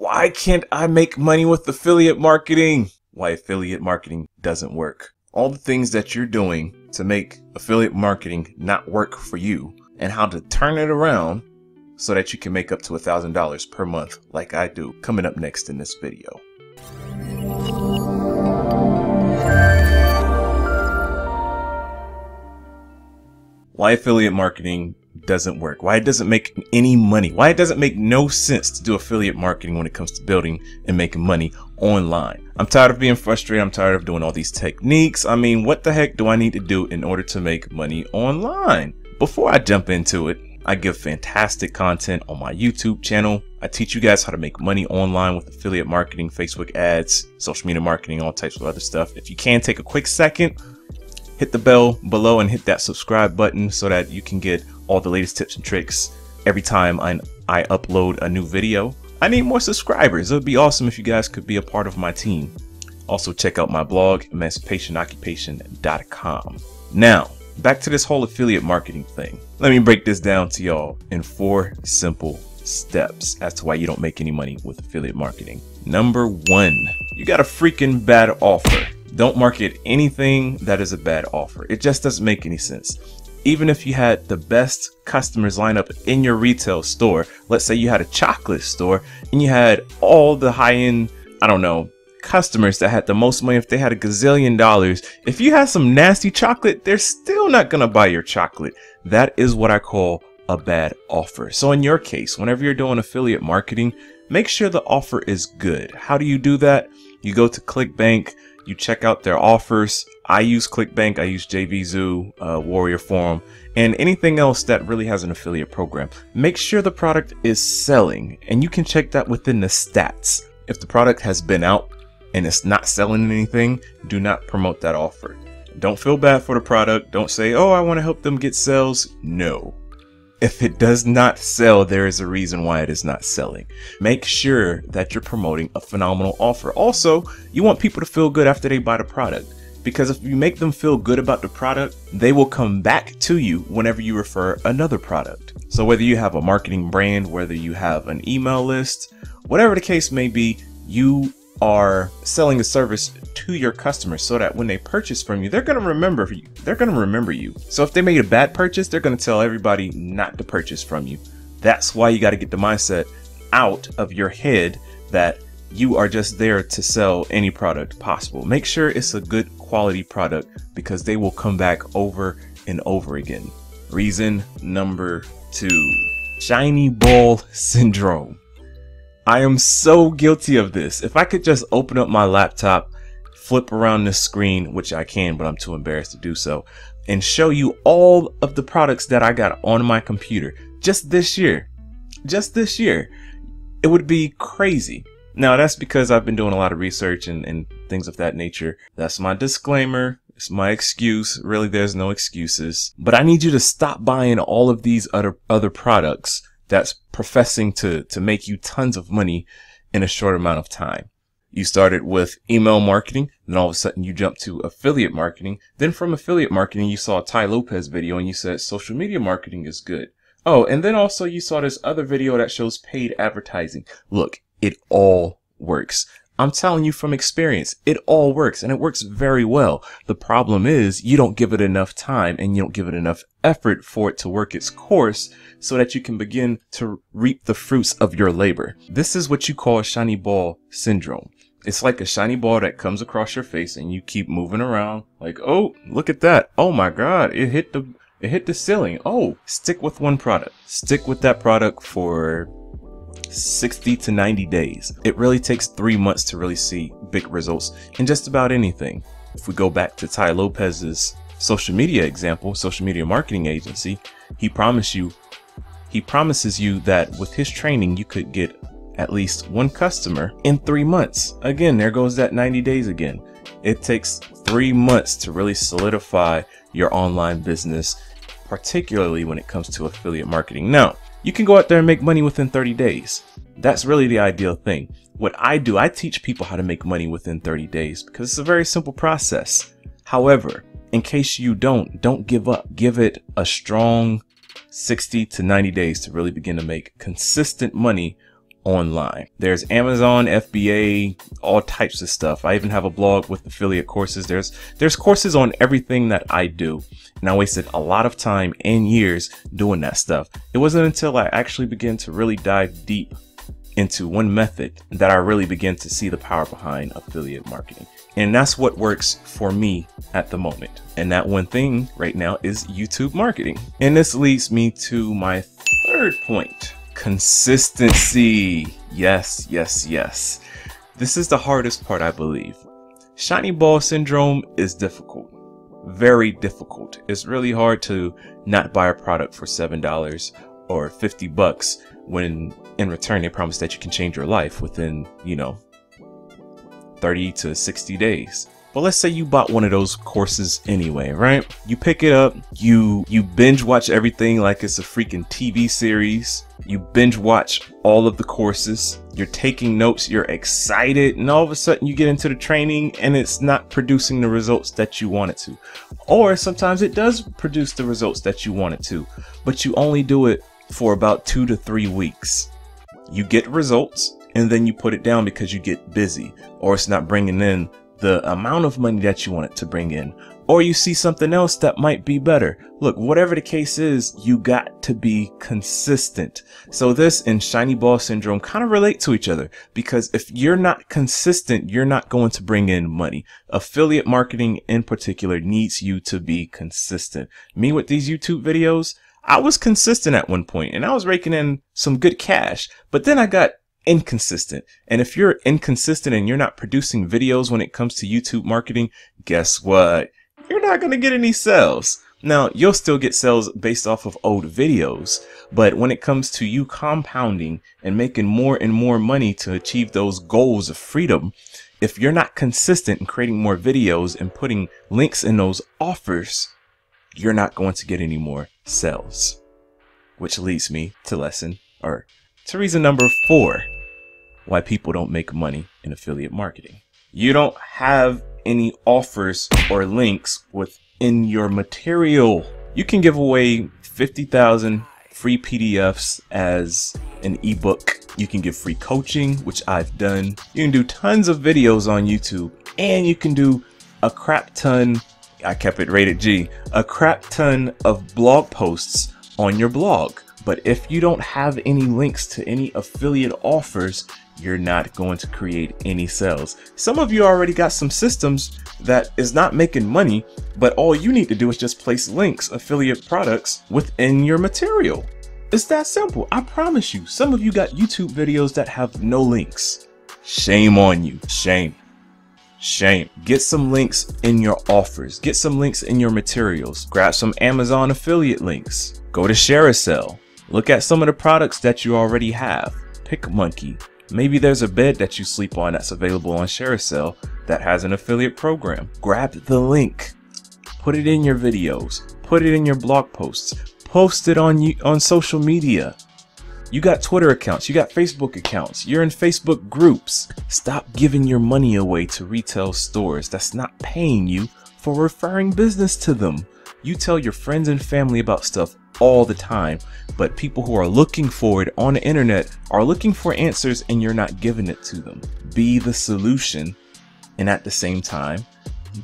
Why can't I make money with affiliate marketing? Why affiliate marketing doesn't work. All the things that you're doing to make affiliate marketing not work for you and how to turn it around so that you can make up to $1,000 per month like I do coming up next in this video. Why affiliate marketing doesn't work, why it doesn't make any money, why it doesn't make no sense to do affiliate marketing when it comes to building and making money online. I'm tired of being frustrated. I'm tired of doing all these techniques. I mean, what the heck do I need to do in order to make money online? Before I jump into it, I give fantastic content on my YouTube channel. I teach you guys how to make money online with affiliate marketing, Facebook ads, social media marketing, all types of other stuff. If you can take a quick second, hit the bell below and hit that subscribe button so that you can get all the latest tips and tricks every time I, I upload a new video. I need more subscribers. It would be awesome if you guys could be a part of my team. Also check out my blog, emancipationoccupation.com. Now, back to this whole affiliate marketing thing. Let me break this down to y'all in four simple steps as to why you don't make any money with affiliate marketing. Number one, you got a freaking bad offer. Don't market anything that is a bad offer. It just doesn't make any sense. Even if you had the best customers lineup in your retail store, let's say you had a chocolate store and you had all the high end, I don't know, customers that had the most money, if they had a gazillion dollars, if you had some nasty chocolate, they're still not to buy your chocolate. That is what I call a bad offer. So in your case, whenever you're doing affiliate marketing, make sure the offer is good. How do you do that? You go to ClickBank, you check out their offers. I use ClickBank, I use JVZoo, uh, Warrior Forum, and anything else that really has an affiliate program. Make sure the product is selling, and you can check that within the stats. If the product has been out and it's not selling anything, do not promote that offer. Don't feel bad for the product. Don't say, oh, I want to help them get sales. No. If it does not sell, there is a reason why it is not selling. Make sure that you're promoting a phenomenal offer. Also, you want people to feel good after they buy the product. Because if you make them feel good about the product, they will come back to you whenever you refer another product. So whether you have a marketing brand, whether you have an email list, whatever the case may be, you are selling a service to your customers so that when they purchase from you, they're going to remember you. They're going to remember you. So if they made a bad purchase, they're going to tell everybody not to purchase from you. That's why you got to get the mindset out of your head that you are just there to sell any product possible. Make sure it's a good quality product because they will come back over and over again. Reason number two, shiny ball syndrome. I am so guilty of this. If I could just open up my laptop, flip around the screen, which I can, but I'm too embarrassed to do so, and show you all of the products that I got on my computer just this year. Just this year. It would be crazy. Now, that's because I've been doing a lot of research and, and things of that nature. That's my disclaimer. It's my excuse. Really, there's no excuses. But I need you to stop buying all of these other, other products that's professing to, to make you tons of money in a short amount of time. You started with email marketing, then all of a sudden you jumped to affiliate marketing. Then from affiliate marketing, you saw a Tai Lopez video and you said social media marketing is good. Oh, and then also you saw this other video that shows paid advertising. Look, it all works. I'm telling you from experience, it all works and it works very well. The problem is you don't give it enough time and you don't give it enough effort for it to work its course so that you can begin to reap the fruits of your labor. This is what you call a shiny ball syndrome. It's like a shiny ball that comes across your face and you keep moving around like, oh, look at that. Oh my God, it hit the, it hit the ceiling. Oh, stick with one product. Stick with that product for 60 to 90 days. It really takes three months to really see big results in just about anything. If we go back to Tai Lopez's social media example, social media marketing agency, he promised you, he promises you that with his training, you could get at least one customer in three months. Again, there goes that 90 days again. It takes three months to really solidify your online business, particularly when it comes to affiliate marketing. Now, you can go out there and make money within 30 days. That's really the ideal thing. What I do, I teach people how to make money within 30 days because it's a very simple process. However, in case you don't, don't give up. Give it a strong 60 to 90 days to really begin to make consistent money online. There's Amazon, FBA, all types of stuff. I even have a blog with affiliate courses. There's there's courses on everything that I do. And I wasted a lot of time and years doing that stuff. It wasn't until I actually began to really dive deep into one method that I really began to see the power behind affiliate marketing. And that's what works for me at the moment. And that one thing right now is YouTube marketing. And this leads me to my third point consistency. Yes, yes, yes. This is the hardest part, I believe. Shiny ball syndrome is difficult. Very difficult. It's really hard to not buy a product for $7 or 50 bucks when in return they promise that you can change your life within, you know, 30 to 60 days. But let's say you bought one of those courses anyway, right? You pick it up, you you binge watch everything like it's a freaking TV series. You binge watch all of the courses. You're taking notes, you're excited, and all of a sudden you get into the training and it's not producing the results that you want it to. Or sometimes it does produce the results that you want it to, but you only do it for about 2 to 3 weeks. You get results and then you put it down because you get busy or it's not bringing in the amount of money that you want it to bring in, or you see something else that might be better. Look, whatever the case is, you got to be consistent. So this and shiny ball syndrome kind of relate to each other because if you're not consistent, you're not going to bring in money. Affiliate marketing in particular needs you to be consistent. Me with these YouTube videos, I was consistent at one point and I was raking in some good cash, but then I got inconsistent. And if you're inconsistent and you're not producing videos when it comes to YouTube marketing, guess what? You're not going to get any sales. Now, you'll still get sales based off of old videos, but when it comes to you compounding and making more and more money to achieve those goals of freedom, if you're not consistent in creating more videos and putting links in those offers, you're not going to get any more sales. Which leads me to lesson or to reason number four why people don't make money in affiliate marketing. You don't have any offers or links within your material. You can give away 50,000 free PDFs as an ebook. You can give free coaching, which I've done. You can do tons of videos on YouTube and you can do a crap ton, I kept it rated G, a crap ton of blog posts on your blog. But if you don't have any links to any affiliate offers, you're not going to create any sales. Some of you already got some systems that is not making money, but all you need to do is just place links, affiliate products within your material. It's that simple. I promise you, some of you got YouTube videos that have no links. Shame on you. Shame. Shame. Get some links in your offers. Get some links in your materials. Grab some Amazon affiliate links. Go to ShareASale. Look at some of the products that you already have. PicMonkey. Maybe there's a bed that you sleep on that's available on ShareASale that has an affiliate program. Grab the link. Put it in your videos. Put it in your blog posts. Post it on you on social media. You got Twitter accounts, you got Facebook accounts, you're in Facebook groups. Stop giving your money away to retail stores that's not paying you for referring business to them. You tell your friends and family about stuff all the time, but people who are looking for it on the internet are looking for answers and you're not giving it to them. Be the solution and at the same time,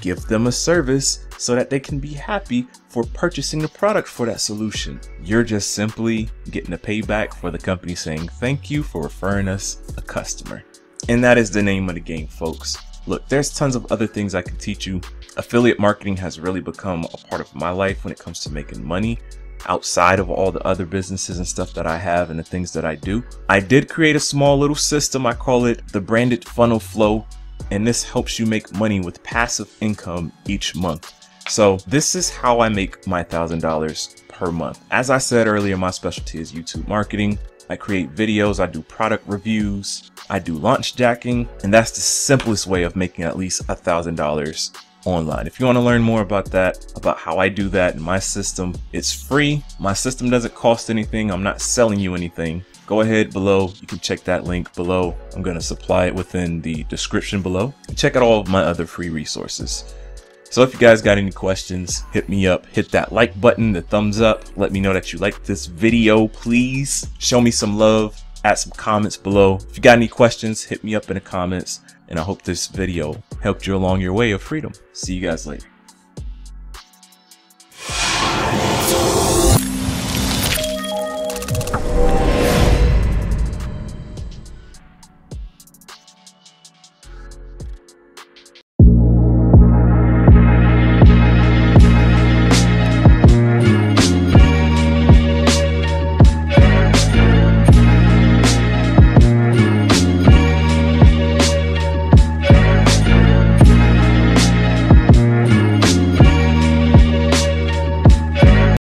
give them a service so that they can be happy for purchasing the product for that solution. You're just simply getting a payback for the company saying thank you for referring us a customer. And that is the name of the game, folks. Look, there's tons of other things I can teach you. Affiliate marketing has really become a part of my life when it comes to making money outside of all the other businesses and stuff that I have and the things that I do. I did create a small little system. I call it the branded funnel flow. And this helps you make money with passive income each month. So this is how I make my thousand dollars per month. As I said earlier, my specialty is YouTube marketing. I create videos, I do product reviews, I do launch jacking, and that's the simplest way of making at least a thousand dollars online. If you want to learn more about that, about how I do that in my system, it's free. My system doesn't cost anything. I'm not selling you anything. Go ahead below. You can check that link below. I'm going to supply it within the description below. Check out all of my other free resources. So if you guys got any questions, hit me up, hit that like button, the thumbs up. Let me know that you like this video, please. Show me some love. add some comments below. If you got any questions, hit me up in the comments. And I hope this video helped you along your way of freedom. See you guys later.